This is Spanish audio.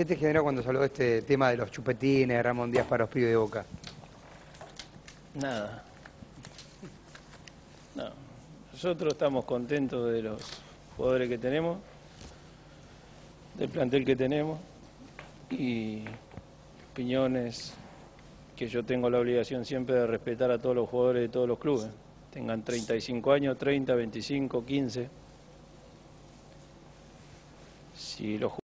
¿Este ¿Qué te generó cuando se habló de este tema de los chupetines, Ramón Díaz para los pibes de Boca? Nada. No. Nosotros estamos contentos de los jugadores que tenemos, del plantel que tenemos y opiniones que yo tengo la obligación siempre de respetar a todos los jugadores de todos los clubes. Tengan 35 años, 30, 25, 15. Si los